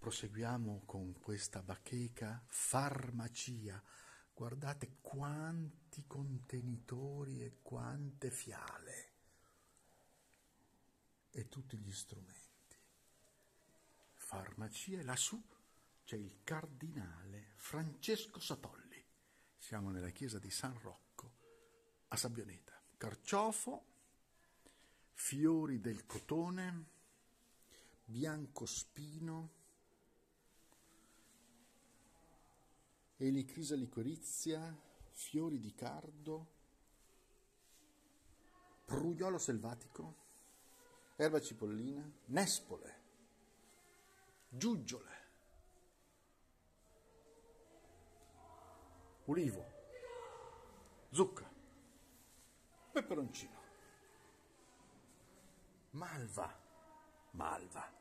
Proseguiamo con questa bacheca farmacia. Guardate quanti contenitori e quante fiale e tutti gli strumenti. Farmacia e lassù c'è il cardinale Francesco Sapolli. Siamo nella chiesa di San Rocco a Sabbioneta. Carciofo, fiori del cotone, biancospino, elicrisa licorizia, fiori di cardo, prugliolo selvatico, erba cipollina, nespole, giuggiole, ulivo, zucca, peperoncino, malva, malva.